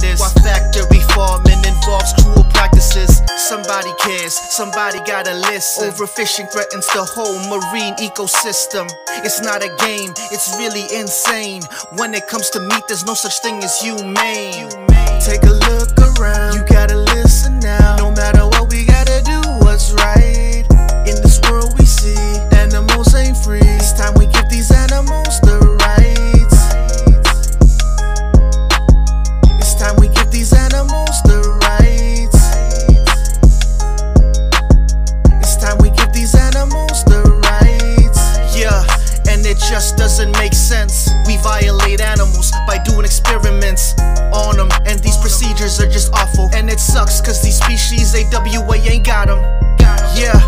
this. While factory farming involves cruel practices. Somebody cares, somebody gotta listen. Overfishing threatens the whole marine ecosystem. It's not a game, it's really insane. When it comes to meat, there's no such thing as humane. It just doesn't make sense. We violate animals by doing experiments on them, and these procedures are just awful. And it sucks, cause these species AWA ain't got them. Yeah,